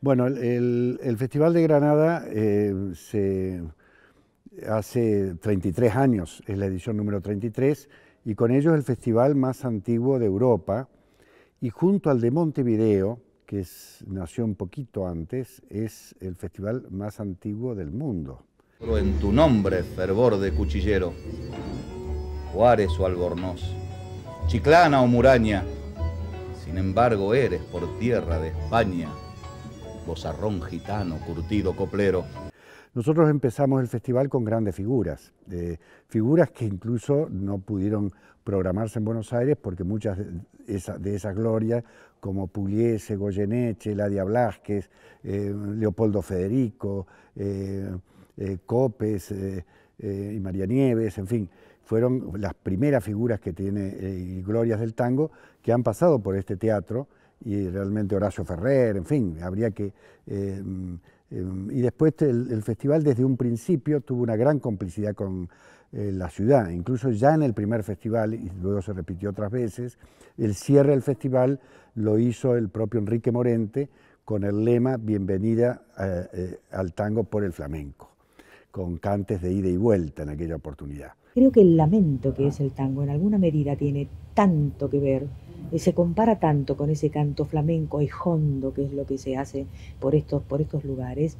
Bueno, el, Festival de Granada eh, se, hace 33 años, es la edición número 33, y con ello es el festival más antiguo de Europa, y junto al de Montevideo, que nació un poquito antes, es el festival más antiguo del mundo. En tu nombre, fervor de cuchillero, Juárez o Albornoz, Chiclana o Muraña, sin embargo eres por tierra de España, bozarrón gitano, curtido coplero. Nosotros empezamos el festival con grandes figuras, figuras que incluso no pudieron programarse en Buenos Aires porque muchas de, esas glorias, como Pugliese, Goyeneche, Ladia Blasquez, eh, Leopoldo Federico, eh, eh, Copes y María Nieves, en fin, fueron las primeras figuras que tiene glorias del tango que han pasado por este teatro y realmente Horacio Ferrer, en fin, habría que Em, y después el, festival desde un principio tuvo una gran complicidad con eh, la ciudad, incluso ya en el primer festival, y luego se repitió otras veces, el cierre del festival lo hizo el propio Enrique Morente con el lema Bienvenida eh, eh, al tango por el flamenco, con cantes de ida y vuelta en aquella oportunidad. Creo que el lamento que es el tango en alguna medida tiene tanto que ver se compara tanto con ese canto flamenco y hondo, que es lo que se hace por estos, por estos lugares,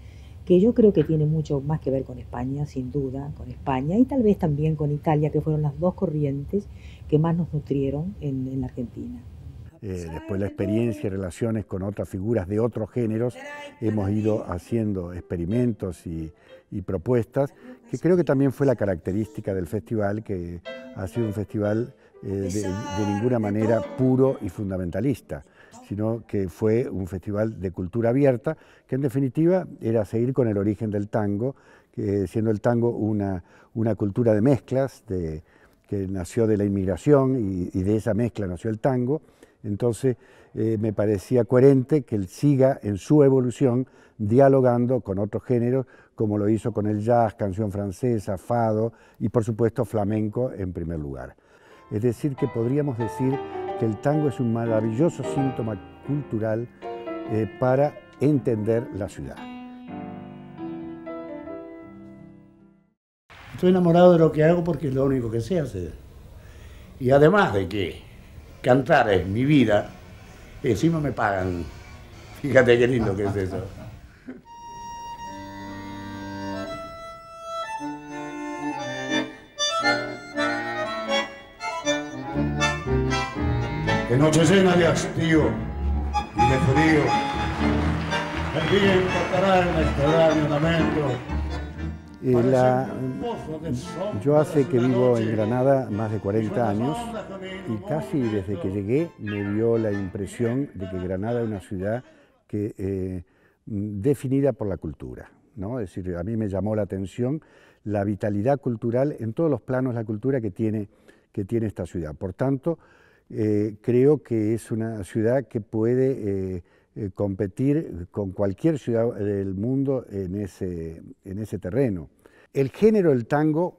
que yo creo que tiene mucho más que ver con España, sin duda, con España y tal vez también con Italia, que fueron las dos corrientes que más nos nutrieron en, la Argentina. Eh, después la experiencia y relaciones con otras figuras de otros géneros, hemos ido haciendo experimentos y, y, propuestas, que creo que también fue la característica del festival, que ha sido un festival eh, de, ninguna manera puro y fundamentalista, sino que fue un festival de cultura abierta, que en definitiva era seguir con el origen del tango, siendo el tango una, una cultura de mezclas, de, que nació de la inmigración y, de esa mezcla nació el tango, entonces eh, me parecía coherente que él siga en su evolución dialogando con otros géneros, como lo hizo con el jazz, canción francesa, fado y por supuesto flamenco en primer lugar. Es decir, que podríamos decir que el tango es un maravilloso síntoma cultural eh, para entender la ciudad. Estoy enamorado de lo que hago porque es lo único que sé hacer. Y además de que cantar es mi vida, encima me pagan. Fíjate qué lindo que es eso. De noche llena de hastío y de frío. El viento estará en el lamento. La, yo hace que vivo en Granada más de 40 años y casi desde que llegué me dio la impresión de que Granada es una ciudad que, eh, definida por la cultura. ¿no? Es decir, a mí me llamó la atención la vitalidad cultural en todos los planos de la cultura que tiene, que tiene esta ciudad. Por tanto, eh, creo que es una ciudad que puede eh, eh, competir con cualquier ciudad del mundo en ese, en ese terreno. El género del tango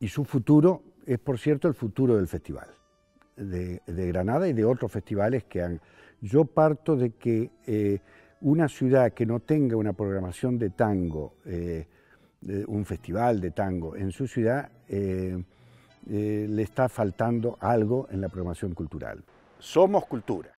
y su futuro es, por cierto, el futuro del festival de, Granada y de otros festivales que han... Yo parto de que una ciudad que no tenga una programación de tango, un festival de tango en su ciudad, eh, le está faltando algo en la programación cultural. Somos cultura.